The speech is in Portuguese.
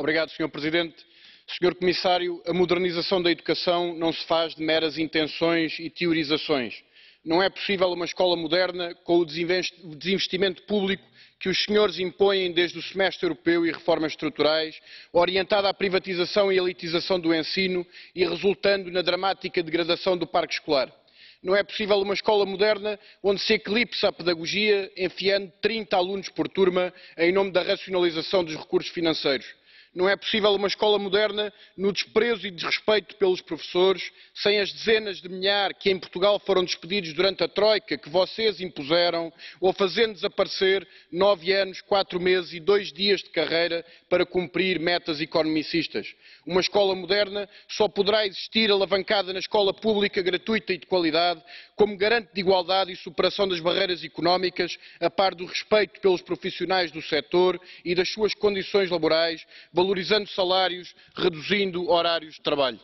Obrigado, Sr. Presidente. Sr. Comissário, a modernização da educação não se faz de meras intenções e teorizações. Não é possível uma escola moderna com o desinvestimento público que os senhores impõem desde o semestre europeu e reformas estruturais, orientada à privatização e elitização do ensino e resultando na dramática degradação do parque escolar. Não é possível uma escola moderna onde se eclipsa a pedagogia enfiando 30 alunos por turma em nome da racionalização dos recursos financeiros. Não é possível uma escola moderna no desprezo e desrespeito pelos professores, sem as dezenas de milhares que em Portugal foram despedidos durante a Troika que vocês impuseram, ou fazendo desaparecer nove anos, quatro meses e dois dias de carreira para cumprir metas economicistas. Uma escola moderna só poderá existir alavancada na escola pública gratuita e de qualidade, como garante de igualdade e superação das barreiras económicas, a par do respeito pelos profissionais do setor e das suas condições laborais, valorizando salários, reduzindo horários de trabalho.